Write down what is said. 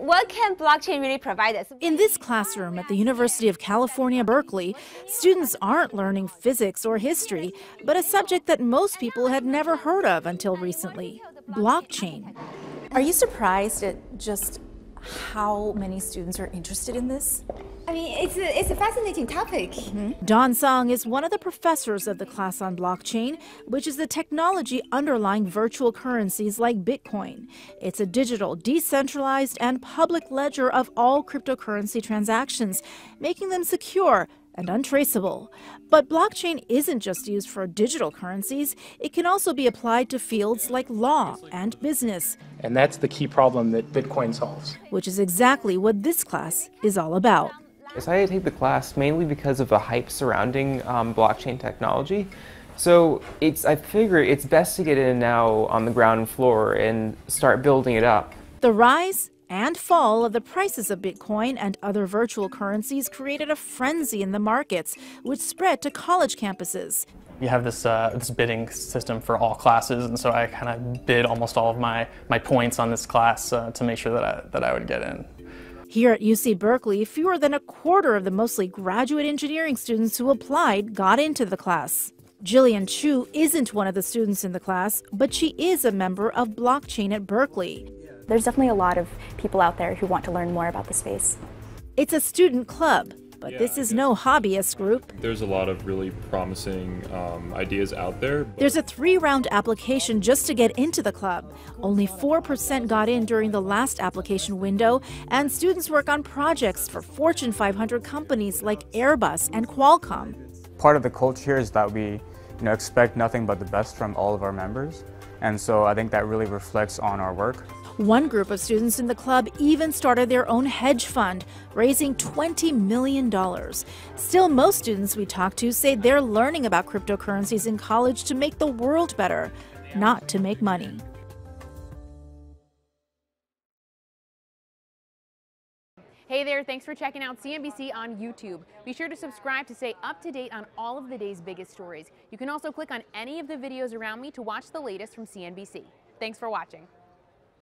What can blockchain really provide us? In this classroom at the University of California, Berkeley, students aren't learning physics or history, but a subject that most people had never heard of until recently blockchain. Are you surprised at just how many students are interested in this? I mean, it's a, it's a fascinating topic. Mm-hmm. Dawn Song is one of the professors of the class on blockchain, which is the technology underlying virtual currencies like Bitcoin. It's a digital, decentralized, and public ledger of all cryptocurrency transactions, making them secure and untraceable. But blockchain isn't just used for digital currencies, it can also be applied to fields like law and business. And that's the key problem that Bitcoin solves. Which is exactly what this class is all about. I decided to take the class mainly because of the hype surrounding um, blockchain technology. So it's I figure it's best to get in now on the ground floor and start building it up. The rise and fall of the prices of Bitcoin and other virtual currencies created a frenzy in the markets, which spread to college campuses. We have this, uh, this bidding system for all classes, and so I kind of bid almost all of my, my points on this class uh, to make sure that I, that I would get in. Here at UC Berkeley, fewer than a quarter of the mostly graduate engineering students who applied got into the class. Jillian Chu isn't one of the students in the class, but she is a member of blockchain at Berkeley. There's definitely a lot of people out there who want to learn more about the space. It's a student club, but yeah, this is no hobbyist group. There's a lot of really promising um, ideas out there. There's a three round application just to get into the club. Only 4% got in during the last application window, and students work on projects for Fortune 500 companies like Airbus and Qualcomm. Part of the culture here is that we you know, expect nothing but the best from all of our members. And so I think that really reflects on our work. One group of students in the club even started their own hedge fund, raising $20 million. Still, most students we talk to say they're learning about cryptocurrencies in college to make the world better, not to make money. Hey there, thanks for checking out CNBC on YouTube. Be sure to subscribe to stay up to date on all of the day's biggest stories. You can also click on any of the videos around me to watch the latest from CNBC. Thanks for watching.